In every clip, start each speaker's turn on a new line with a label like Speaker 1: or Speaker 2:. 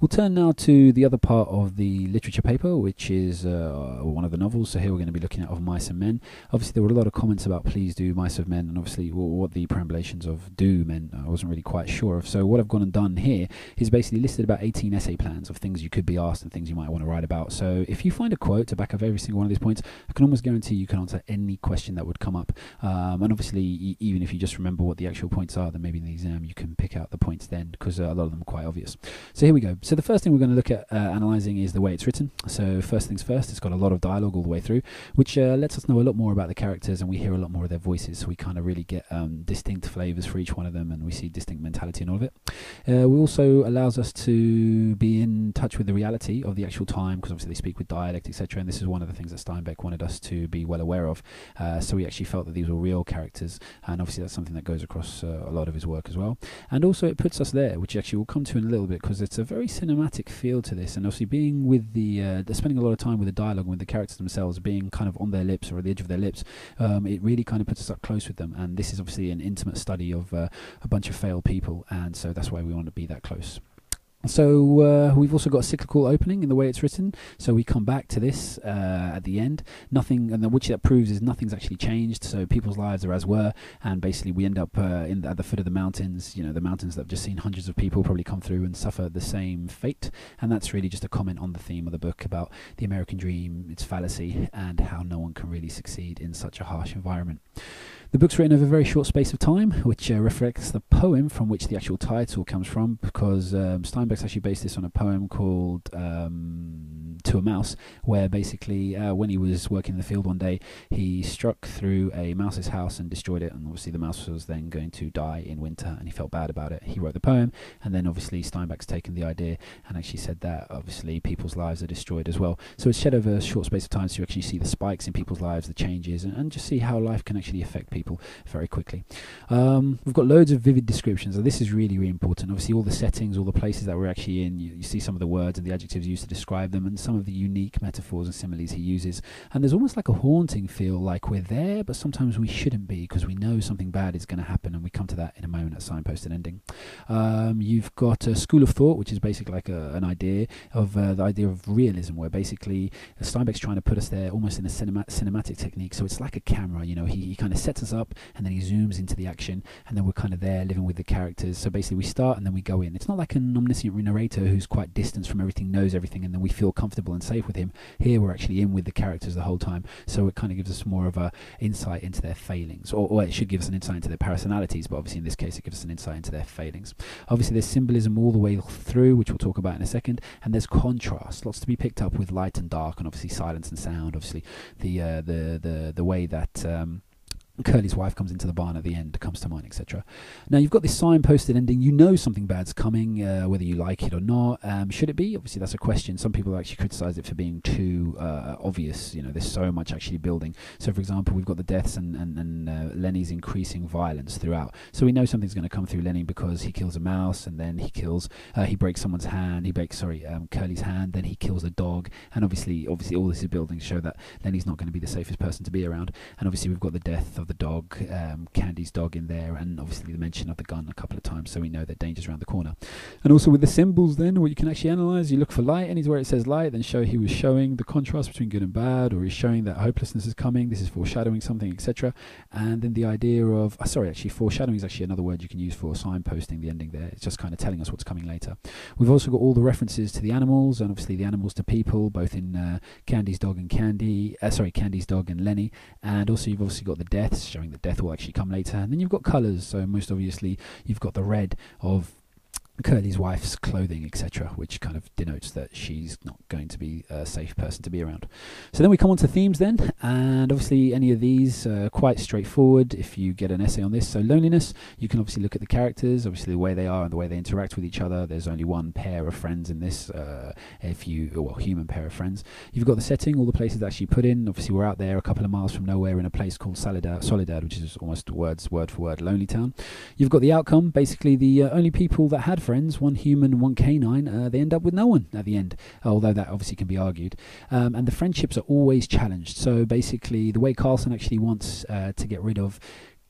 Speaker 1: We'll turn now to the other part of the literature paper, which is uh, one of the novels. So here we're going to be looking at of Mice and Men. Obviously, there were a lot of comments about please do Mice of Men, and obviously what the perambulations of do meant, I wasn't really quite sure of. So what I've gone and done here is basically listed about 18 essay plans of things you could be asked and things you might want to write about. So if you find a quote to back up every single one of these points, I can almost guarantee you can answer any question that would come up. Um, and obviously, even if you just remember what the actual points are, then maybe in the exam you can pick out the points then, because uh, a lot of them are quite obvious. So here we go. So the first thing we're going to look at uh, analysing is the way it's written. So first things first, it's got a lot of dialogue all the way through, which uh, lets us know a lot more about the characters, and we hear a lot more of their voices. So we kind of really get um, distinct flavours for each one of them, and we see distinct mentality in all of it. Uh, also allows us to be in touch with the reality of the actual time, because obviously they speak with dialect, etc. And this is one of the things that Steinbeck wanted us to be well aware of. Uh, so we actually felt that these were real characters, and obviously that's something that goes across uh, a lot of his work as well. And also it puts us there, which actually we'll come to in a little bit, because it's a very cinematic feel to this, and obviously being with the, uh, spending a lot of time with the dialogue, and with the characters themselves, being kind of on their lips or at the edge of their lips, um, it really kind of puts us up close with them. And this is obviously an intimate study of uh, a bunch of failed people, and so that's why we want to be that close. So uh, we've also got a cyclical opening in the way it's written. So we come back to this uh, at the end. Nothing, and which that proves is nothing's actually changed. So people's lives are as were, and basically we end up uh, in, at the foot of the mountains. You know, the mountains that have just seen hundreds of people probably come through and suffer the same fate. And that's really just a comment on the theme of the book about the American dream, its fallacy, and how no one can really succeed in such a harsh environment. The book's written over a very short space of time, which uh, reflects the poem from which the actual title comes from, because um, Steinbeck's actually based this on a poem called um, To a Mouse, where basically, uh, when he was working in the field one day, he struck through a mouse's house and destroyed it, and obviously the mouse was then going to die in winter, and he felt bad about it. He wrote the poem, and then obviously Steinbeck's taken the idea and actually said that obviously people's lives are destroyed as well. So it's shed over a short space of time, so you actually see the spikes in people's lives, the changes, and, and just see how life can actually affect people people very quickly. Um, we've got loads of vivid descriptions, and this is really, really important. Obviously, all the settings, all the places that we're actually in, you, you, see some of the words and the adjectives used to describe them, and some of the unique metaphors and similes he uses. And there's almost like a haunting feel, like we're there, but sometimes we shouldn't be because we know something bad is going to happen, and we come to that in a moment at signposted ending. Um, you've got a school of thought, which is basically like a, an idea of uh, the idea of realism, where basically Steinbeck's trying to put us there almost in a cinema- cinematic technique. So it's like a camera, you know, he, he kind of sets us up and then he zooms into the action and then we're kind of there living with the characters. So basically we start and then we go in. It's not like an omniscient narrator who's quite distant from everything, knows everything, and then we feel comfortable and safe with him. Here we're actually in with the characters the whole time. So it kind of gives us more of a insight into their failings. Or, or it should give us an insight into their personalities, but obviously in this case it gives us an insight into their failings. Obviously there's symbolism all the way through, which we'll talk about in a second, and there's contrast, lots to be picked up with light and dark, and obviously silence and sound. Obviously the uh, the the the way that um, Curly's wife comes into the barn at the end, comes to mind, etc. Now you've got this signposted ending. You know something bad's coming, uh, whether you like it or not. Um, should it be? Obviously, that's a question. Some people actually criticise it for being too uh, obvious. You know, there's so much actually building. So, for example, we've got the deaths and and, and uh, Lennie's increasing violence throughout. So we know something's going to come through Lennie because he kills a mouse and then he kills, uh, he breaks someone's hand. He breaks, sorry, um, Curly's hand. Then he kills a dog. And obviously, obviously, all this is building to show that Lennie's not going to be the safest person to be around. And obviously, we've got the death of the dog, um, Candy's dog in there, and obviously the mention of the gun a couple of times, so we know that danger's around the corner. And also with the symbols, then what you can actually analyze, you look for light, and where it says light, then show he was showing the contrast between good and bad, or he's showing that hopelessness is coming. This is foreshadowing something, etc. And then the idea of, uh, sorry, actually foreshadowing is actually another word you can use for signposting the ending. There, it's just kind of telling us what's coming later. We've also got all the references to the animals, and obviously the animals to people, both in uh, Candy's dog and Candy, uh, sorry, Candy's dog and Lennie, and also you've obviously got the deaths, showing the death will actually come later. And then you've got colours, so most obviously you've got the red of Curly's wife's clothing, etc., which kind of denotes that she's not going to be a safe person to be around. So then we come on to themes, then, and obviously any of these are quite straightforward if you get an essay on this. So loneliness, you can obviously look at the characters, obviously the way they are and the way they interact with each other. There's only one pair of friends in this, uh, if you well, human pair of friends. You've got the setting, all the places that she put in. Obviously, we're out there a couple of miles from nowhere in a place called Soledad, Soledad which is almost words word for word Lonely Town. You've got the outcome, basically the uh, only people that had friends, one human, one canine, uh, they end up with no one at the end, although that obviously can be argued. Um, and the friendships are always challenged. So basically, the way Carlson actually wants uh, to get rid of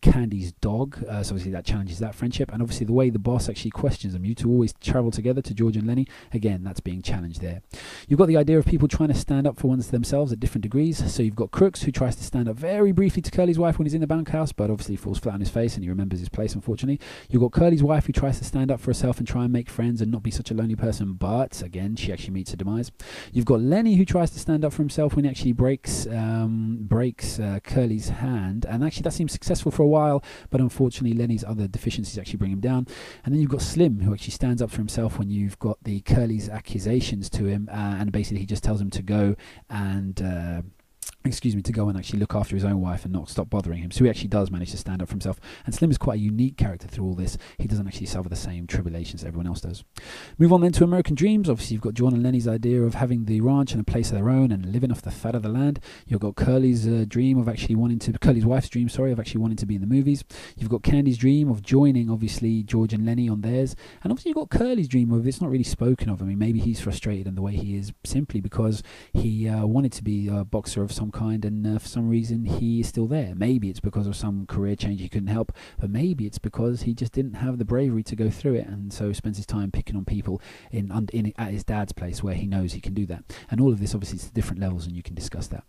Speaker 1: Candy's dog. Uh, so obviously that challenges that friendship, and obviously the way the boss actually questions them. You two always travel together to George and Lennie. Again, that's being challenged there. You've got the idea of people trying to stand up for ones themselves at different degrees. So you've got Crooks who tries to stand up very briefly to Curly's wife when he's in the bunkhouse, but obviously falls flat on his face and he remembers his place. Unfortunately, you've got Curly's wife who tries to stand up for herself and try and make friends and not be such a lonely person, but again, she actually meets her demise. You've got Lennie who tries to stand up for himself when he actually breaks um, breaks uh, Curly's hand, and actually that seems successful for a while, but unfortunately Lennie's other deficiencies actually bring him down. And then you've got Slim who actually stands up for himself when you've got the Curly's accusations to him, uh, and basically he just tells him to go and. Uh, excuse me, to go and actually look after his own wife and not stop bothering him. So he actually does manage to stand up for himself. And Slim is quite a unique character through all this. He doesn't actually suffer the same tribulations everyone else does. Move on then to American Dreams. Obviously, you've got John and Lennie's idea of having the ranch and a place of their own and living off the fat of the land. You've got Curly's uh, dream of actually wanting to, Curly's wife's dream, sorry, of actually wanting to be in the movies. You've got Candy's dream of joining, obviously, George and Lennie on theirs. And obviously, you've got Curly's dream of it's not really spoken of. I mean, maybe he's frustrated in the way he is simply because he uh, wanted to be a boxer of some kind and uh, for some reason he is still there. Maybe it's because of some career change he couldn't help, but maybe it's because he just didn't have the bravery to go through it, and so spends his time picking on people in, in at his dad's place where he knows he can do that. And all of this obviously is different levels, and you can discuss that.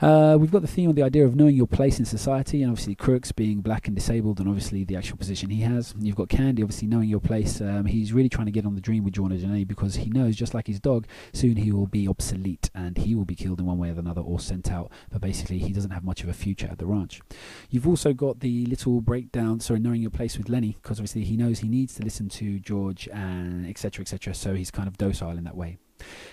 Speaker 1: Uh, we've got the theme of the idea of knowing your place in society, and obviously Crooks being black and disabled, and obviously the actual position he has. You've got Candy obviously knowing your place. Um, he's really trying to get on the dream with Jordan Janae because he knows, just like his dog, soon he will be obsolete and he will be killed in one way or another or sent out. But basically, he doesn't have much of a future at the ranch. You've also got the little breakdown, sorry, knowing your place with Lennie, because obviously he knows he needs to listen to George and etc. etc. so he's kind of docile in that way.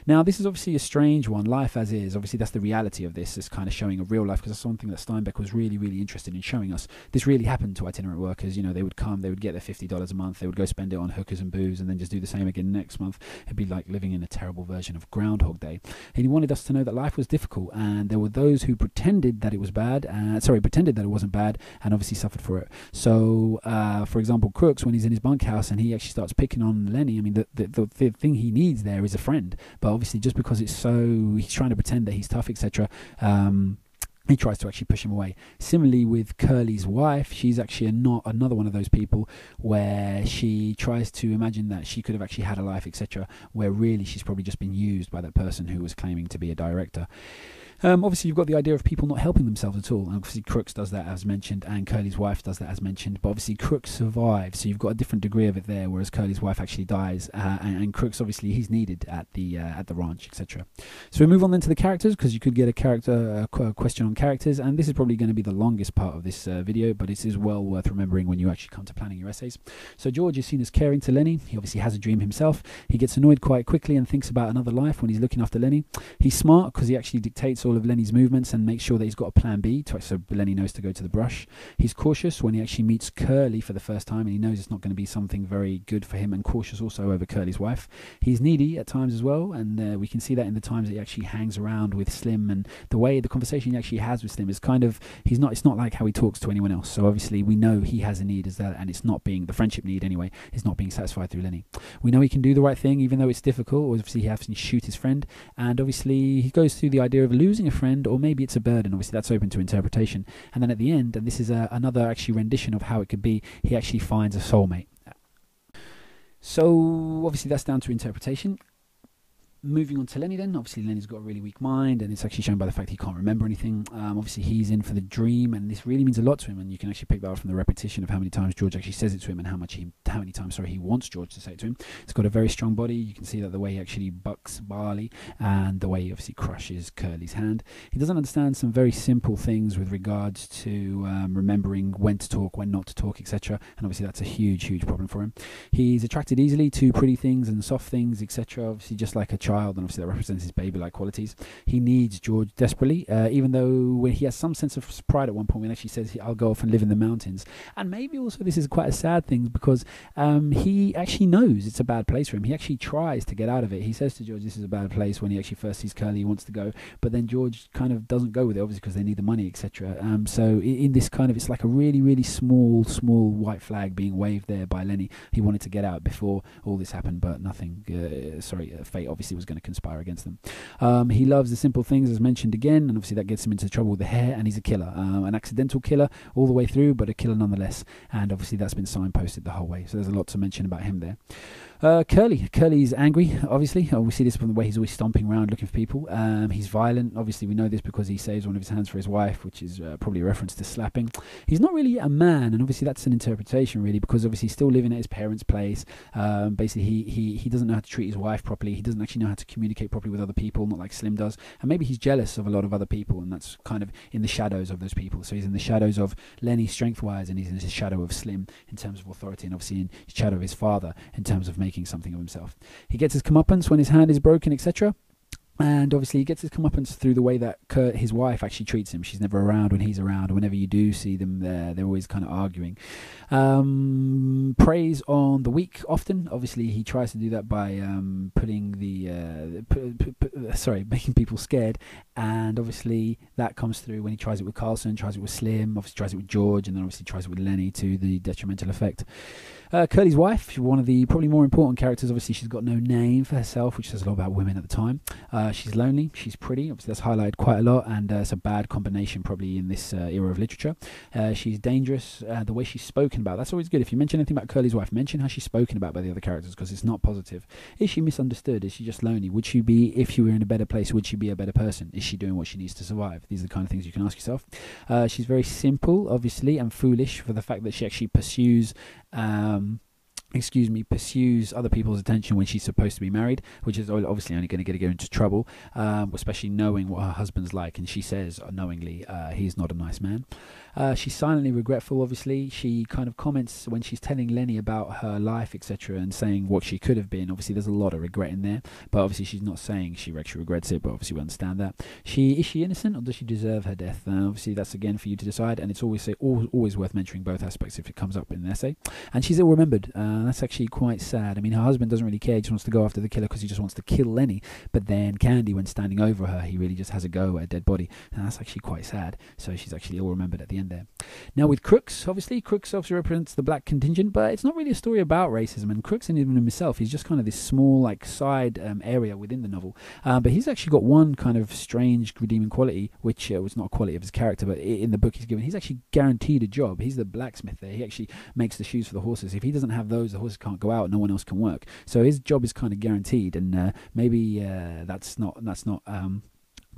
Speaker 1: Now, this is obviously a strange one, life as is. Obviously, that's the reality of this, is kind of showing a real life, because that's something that Steinbeck was really, really interested in showing us. This really happened to itinerant workers. You know, they would come, they would get their $50 a month, they would go spend it on hookers and booze, and then just do the same again next month. It'd be like living in a terrible version of Groundhog Day. And he wanted us to know that life was difficult, and there were those who pretended that it was bad, uh, sorry, pretended that it wasn't bad, and obviously suffered for it. So, uh, for example, Crooks, when he's in his bunkhouse and he actually starts picking on Lennie, I mean, the, the, the, the thing he needs there is a friend, but obviously just because it's so he's trying to pretend that he's tough, etc. Um, he tries to actually push him away. Similarly, with Curly's wife, she's actually not another one of those people where she tries to imagine that she could have actually had a life, etc. Where really she's probably just been used by that person who was claiming to be a director. Um, obviously, you've got the idea of people not helping themselves at all. And obviously, Crooks does that as mentioned, and Curly's wife does that as mentioned. But obviously, Crooks survives, so you've got a different degree of it there. Whereas Curly's wife actually dies, uh, and, and, Crooks obviously he's needed at the uh, at the ranch, etc. So we move on then to the characters because you could get a character uh, question on characters, and this is probably going to be the longest part of this uh, video, but it is well worth remembering when you actually come to planning your essays. So George is seen as caring to Lennie. He obviously has a dream himself. He gets annoyed quite quickly and thinks about another life when he's looking after Lenny. He's smart because he actually dictates all of Lennie's movements and make sure that he's got a plan B to, so Lennie knows to go to the brush. He's cautious when he actually meets Curly for the first time and he knows it's not going to be something very good for him and cautious also over Curly's wife. He's needy at times as well and uh, we can see that in the times that he actually hangs around with Slim and the way the conversation he actually has with Slim is kind of he's not it's not like how he talks to anyone else. So obviously we know he has a need as that and it's not being the friendship need anyway is not being satisfied through Lennie. We know he can do the right thing even though it's difficult. Obviously he has to shoot his friend and obviously he goes through the idea of losing a friend or maybe it's a burden. obviously that's open to interpretation. And then at the end, and this is a, another actually rendition of how it could be, he actually finds a soulmate. So obviously that's down to interpretation moving on to Lennie then, obviously Lennie's got a really weak mind, and it's actually shown by the fact he can't remember anything. Um, obviously, he's in for the dream, and this really means a lot to him. And you can actually pick that up from the repetition of how many times George actually says it to him, and how much he, how many times sorry he wants George to say it to him. He's got a very strong body. You can see that the way he actually bucks Barley, and the way he obviously crushes Curly's hand. He doesn't understand some very simple things with regards to um, remembering when to talk, when not to talk, etc. And obviously, that's a huge, huge problem for him. He's attracted easily to pretty things and soft things, etc. Obviously, just like a child and obviously that represents his baby-like qualities. He needs George desperately, uh, even though when he has some sense of pride at one point when he actually says, "I'll go off and live in the mountains." And maybe also this is quite a sad thing because um, he actually knows it's a bad place for him. He actually tries to get out of it. He says to George, "This is a bad place." When he actually first sees Curly, he wants to go, but then George kind of doesn't go with it, obviously because they need the money, etc. Um, so in, in this kind of, it's like a really, really small, small white flag being waved there by Lennie. He wanted to get out before all this happened, but nothing. Uh, sorry, uh, fate obviously was going to conspire against them. Um, he loves the simple things, as mentioned again, and obviously that gets him into trouble with the hair. And he's a killer, um, an accidental killer all the way through, but a killer nonetheless. And obviously that's been signposted the whole way. So there's a lot to mention about him there. Uh, Curly, Curly's angry. Obviously, oh, we see this from the way he's always stomping around looking for people. Um, he's violent. Obviously, we know this because he saves one of his hands for his wife, which is uh, probably a reference to slapping. He's not really a man, and obviously that's an interpretation, really, because obviously he's still living at his parents' place. Um, basically, he, he he doesn't know how to treat his wife properly. He doesn't actually know how to communicate properly with other people, not like Slim does. And maybe he's jealous of a lot of other people, and that's kind of in the shadows of those people. So he's in the shadows of Lennie strength-wise, and he's in the shadow of Slim in terms of authority, and obviously in the shadow of his father in terms of making something of himself. He gets his comeuppance when his hand is broken, etc. And obviously, he gets his comeuppance through the way that Kurt, his wife, actually treats him. She's never around when he's around. Whenever you do see them there, they're always kind of arguing. Um, praise on the weak often. Obviously, he tries to do that by um, putting the uh, p- p- p- sorry, making people scared. And obviously, that comes through when he tries it with Carlson, tries it with Slim, obviously tries it with George, and then obviously tries it with Lennie to the detrimental effect. Uh, Curly's wife, she's one of the probably more important characters. Obviously, she's got no name for herself, which says a lot about women at the time. Uh, she's lonely, she's pretty. Obviously, that's highlighted quite a lot, and uh, it's a bad combination probably in this uh, era of literature. Uh, she's dangerous. Uh, the way she's spoken about, that's always good. If you mention anything about Curly's wife, mention how she's spoken about by the other characters because it's not positive. Is she misunderstood? Is she just lonely? Would she be, if she were in a better place, would she be a better person? Is she doing what she needs to survive? These are the kind of things you can ask yourself. she's very simple, obviously, and foolish for the fact that she actually pursues. Um, um, excuse me, pursues other people's attention when she's supposed to be married, which is obviously only going to get her into trouble, um, especially knowing what her husband's like. And she says knowingly, uh, he's not a nice man. Uh, she's silently regretful, obviously. She kind of comments when she's telling Lennie about her life, etc., and saying what she could have been. Obviously, there's a lot of regret in there, but obviously, she's not saying she actually regrets it, but obviously, we understand that. She Is she innocent or does she deserve her death? Uh, obviously, that's again for you to decide, and it's always say, always worth mentioning both aspects if it comes up in an essay. And she's ill remembered. Uh, that's actually quite sad. I mean, her husband doesn't really care, he just wants to go after the killer because he just wants to kill Lennie, but then Candy, when standing over her, he really just has a go at a dead body, and that's actually quite sad. So she's actually all remembered at the end there. Now, with Crooks, obviously, Crooks obviously represents the black contingent, but it's not really a story about racism. And Crooks, in even himself, he's just kind of this small, like, side um, area within the novel. Uh, but he's actually got one kind of strange redeeming quality, which uh, was not a quality of his character, but in the book he's given, he's actually guaranteed a job. He's the blacksmith there. He actually makes the shoes for the horses. If he doesn't have those, the horses can't go out. No one else can work. So his job is kind of guaranteed, and uh, maybe uh, that's not that's not. Um,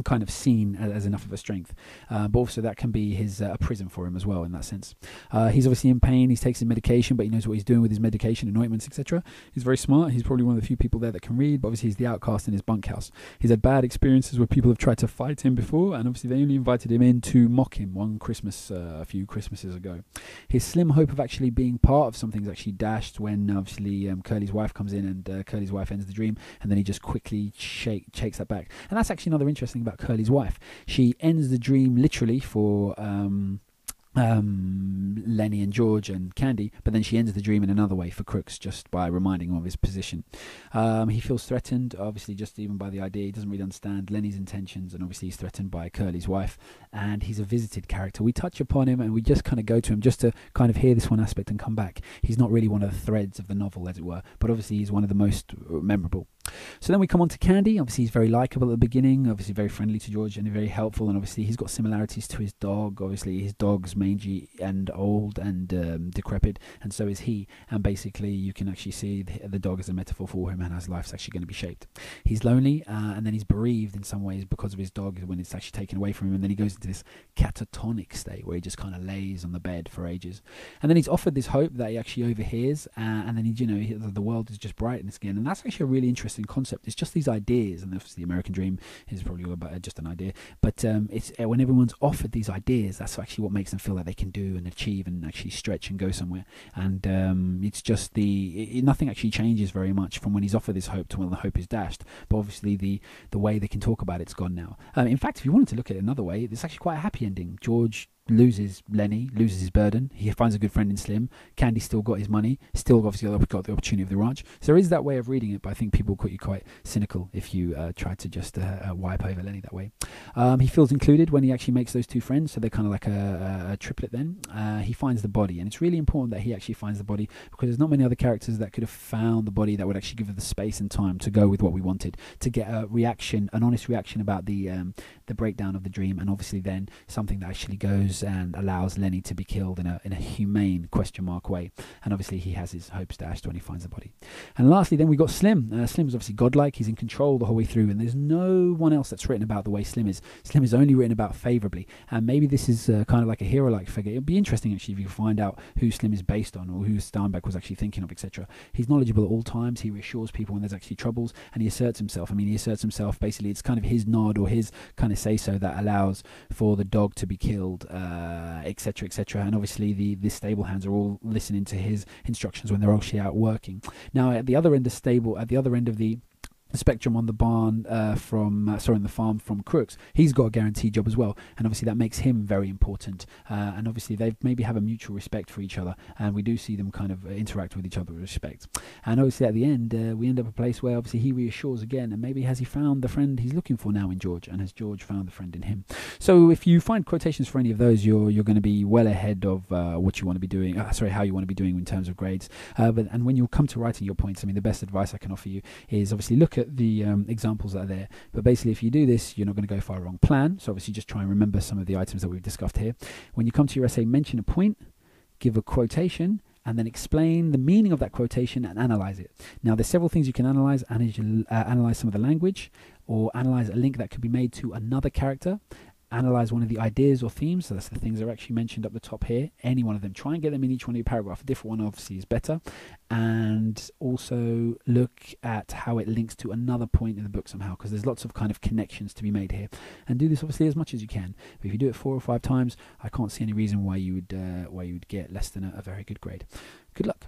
Speaker 1: kind of seen as, enough of a strength. Uh, but also that can be his uh, a prison for him as well in that sense. Uh, he's obviously in pain. He takes his medication, but he knows what he's doing with his medication and ointments, etc. He's very smart. He's probably one of the few people there that can read. But obviously he's the outcast in his bunkhouse. He's had bad experiences where people have tried to fight him before, and obviously they only invited him in to mock him one Christmas uh, a few Christmases ago. His slim hope of actually being part of something is actually dashed when obviously um, Curly's wife comes in and uh, Curly's wife ends the dream, and then he just quickly shake shakes that back. And that's actually another interesting about Curly's wife. She ends the dream literally for um, um, Lennie and George and Candy, but then she ends the dream in another way for Crooks just by reminding him of his position. Um, he feels threatened, obviously, just even by the idea. He doesn't really understand Lennie's intentions, and obviously, he's threatened by Curly's wife. And he's a visited character. We touch upon him and we just kind of go to him just to kind of hear this one aspect and come back. He's not really one of the threads of the novel, as it were, but obviously, he's one of the most memorable. So then we come on to Candy. Obviously, he's very likable at the beginning, obviously, very friendly to George and very helpful. And obviously, he's got similarities to his dog. Obviously, his dog's mangy and old and um, decrepit, and so is he. And basically, you can actually see the, dog as a metaphor for him and how his life's actually going to be shaped. He's lonely uh, and then he's bereaved in some ways because of his dog when it's actually taken away from him. And then he goes into this catatonic state where he just kind of lays on the bed for ages. And then he's offered this hope that he actually overhears, uh, and then he, you know, he, the world is just brightening again. And that's actually a really interesting concept. It's just these ideas, and obviously, the American dream is probably all about just an idea. But um, it's uh, when everyone's offered these ideas, that's actually what makes them feel that they can do and achieve and actually stretch and go somewhere. And um, it's just the it, nothing actually changes very much from when he's offered this hope to when the hope is dashed. But obviously, the the way they can talk about it's gone now. Um, in fact, if you wanted to look at it another way, it's actually quite a happy ending. George loses Lennie, loses his burden. He finds a good friend in Slim. Candy still got his money, still obviously got the opportunity of the ranch. So there is that way of reading it, but I think people will you quite cynical if you uh, try to just uh, uh, wipe over Lennie that way. Um, he feels included when he actually makes those two friends, so they're kind of like a, a triplet then. Uh, he finds the body, and it's really important that he actually finds the body because there's not many other characters that could have found the body that would actually give us the space and time to go with what we wanted, to get a reaction, an honest reaction about the um, the breakdown of the dream, and obviously then something that actually goes and allows Lennie to be killed in a in a humane question mark way. And obviously he has his hopes dashed when he finds the body. And lastly, then we got Slim. Uh, Slim is obviously godlike. He's in control the whole way through, and there's no one else that's written about the way Slim is. Slim is only written about favourably, and maybe this is uh, kind of like a hero-like figure. It'd be interesting actually if you find out who Slim is based on or who Steinbeck was actually thinking of, etc. He's knowledgeable at all times. He reassures people when there's actually troubles, and he asserts himself. I mean, he asserts himself. Basically, it's kind of his nod or his kind of say so that allows for the dog to be killed, etc., uh, etc. Et and obviously, the the stable hands are all listening to his instructions when they're actually out working. Now, at the other end of stable, at the other end of the spectrum on the barn uh, from uh, sorry on the farm from Crooks. He's got a guaranteed job as well, and obviously that makes him very important. Uh, and obviously they maybe have a mutual respect for each other, and we do see them kind of interact with each other with respect. And obviously at the end uh, we end up a place where obviously he reassures again, and maybe has he found the friend he's looking for now in George, and has George found the friend in him? So if you find quotations for any of those, you're you're going to be well ahead of uh, what you want to be doing. Uh, sorry, how you want to be doing in terms of grades. but and when you come to writing your points, I mean the best advice I can offer you is obviously look at the um, examples that are there. But basically, if you do this, you're not going to go far wrong. Plan. So obviously, just try and remember some of the items that we've discussed here. When you come to your essay, mention a point, give a quotation, and then explain the meaning of that quotation and analyze it. Now, there's several things you can analyze. Analyze, uh, analyze some of the language, or analyze a link that could be made to another character, analyze one of the ideas or themes. So that's the things that are actually mentioned up the top here. Any one of them. Try and get them in each one of your paragraph. A different one obviously is better. And also look at how it links to another point in the book somehow, because there's lots of kind of connections to be made here. And do this obviously as much as you can. But if you do it four or five times, I can't see any reason why you would uh, why you would get less than a, a very good grade. Good luck.